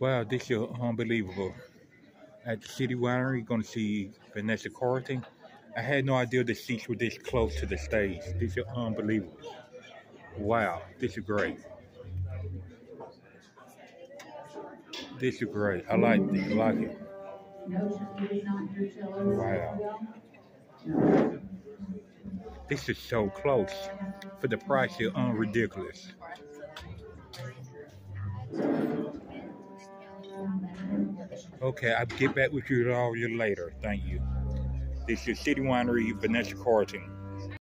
Wow, this is unbelievable. At the City Winery, you going to see Vanessa Carlton. I had no idea the seats were this close to the stage. This is unbelievable. Wow, this is great. This is great. I like this. I like it. Wow. This is so close. For the price, it's unridiculous. Okay, I'll get back with you all you later. Thank you. This is City Winery, Vanessa Carlton.